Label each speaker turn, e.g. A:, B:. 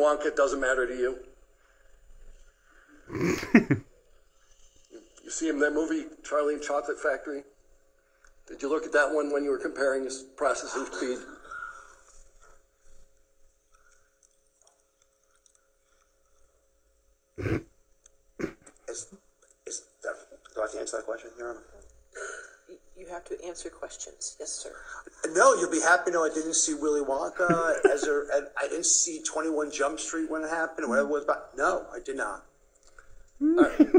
A: Wonka it doesn't matter to you? you see him in that movie, Charlie and Chocolate Factory? Did you look at that one when you were comparing his processing speed?
B: Is, is that, do I have to answer that question, Your Honor?
C: Have to answer questions. Yes, sir.
B: No, you'll be happy to know I didn't see Willy Wonka as a, and I didn't see 21 Jump Street when it happened, or whatever it was about. No, I did not.
A: Hmm. Right.